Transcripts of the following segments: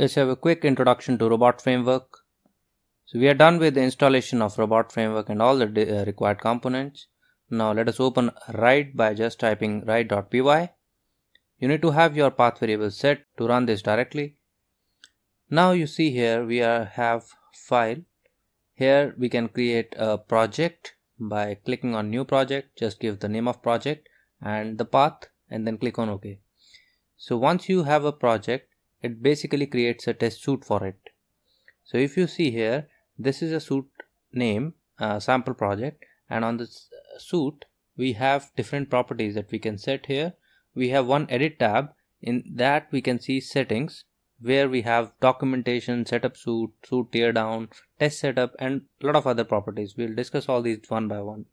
Let's have a quick introduction to Robot Framework. So we are done with the installation of Robot Framework and all the uh, required components. Now let us open RIDE by just typing ride.py. You need to have your path variable set to run this directly. Now you see here we are, have file. Here we can create a project by clicking on new project. Just give the name of project and the path and then click on OK. So once you have a project it basically creates a test suite for it. So if you see here, this is a suite name, sample project, and on this suite, we have different properties that we can set here. We have one edit tab. In that, we can see settings where we have documentation, setup suite, suite teardown, test setup, and a lot of other properties. We'll discuss all these one by one.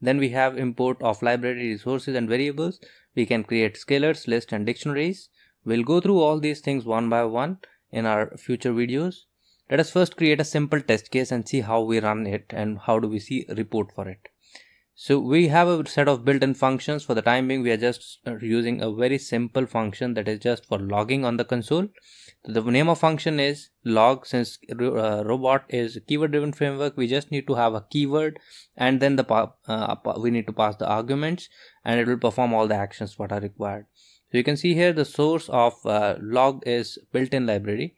Then we have import of library resources and variables. We can create scalars, lists, and dictionaries. We'll go through all these things one by one in our future videos. Let us first create a simple test case and see how we run it and how do we see report for it. So we have a set of built-in functions. For the time being, we are just uh, using a very simple function that is just for logging on the console. The name of function is log. Since uh, robot is keyword-driven framework, we just need to have a keyword and then the uh, we need to pass the arguments and it will perform all the actions what are required. So you can see here the source of uh, log is built-in library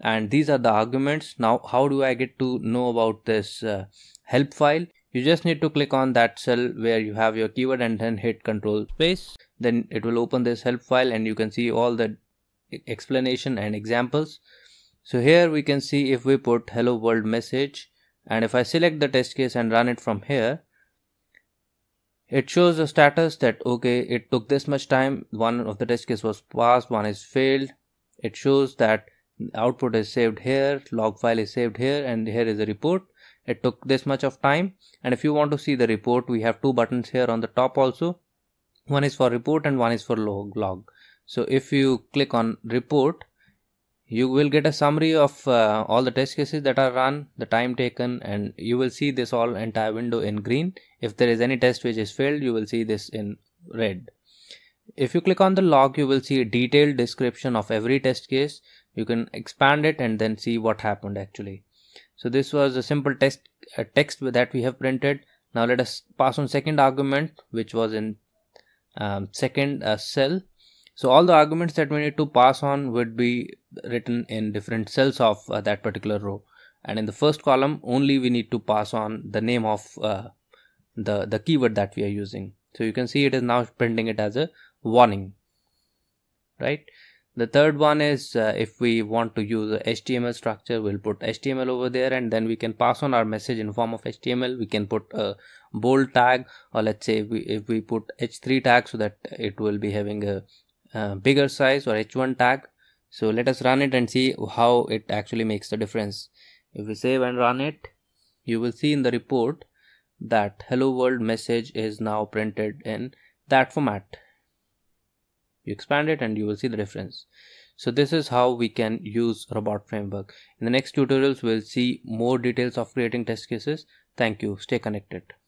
and these are the arguments. Now how do I get to know about this uh, help file? You just need to click on that cell where you have your keyword and then hit control space. Then it will open this help file and you can see all the explanation and examples. So here we can see if we put hello world message and if I select the test case and run it from here it shows the status that okay it took this much time one of the test case was passed one is failed. It shows that output is saved here log file is saved here and here is the report. It took this much of time. And if you want to see the report we have two buttons here on the top also. One is for report and one is for log log. So if you click on report you will get a summary of uh, all the test cases that are run the time taken and you will see this all entire window in green. If there is any test which is failed you will see this in red. If you click on the log you will see a detailed description of every test case. You can expand it and then see what happened actually. So this was a simple test a text that we have printed. Now let us pass on second argument which was in um, second uh, cell so all the arguments that we need to pass on would be written in different cells of uh, that particular row. And in the first column, only we need to pass on the name of uh, the, the keyword that we are using. So you can see it is now printing it as a warning, right? The third one is uh, if we want to use a HTML structure, we'll put HTML over there and then we can pass on our message in form of HTML. We can put a bold tag or let's say we, if we put H3 tag so that it will be having a uh, bigger size or h1 tag. So let us run it and see how it actually makes the difference. If we save and run it you will see in the report that hello world message is now printed in that format. You expand it and you will see the difference. So this is how we can use robot framework. In the next tutorials we'll see more details of creating test cases. Thank you. Stay connected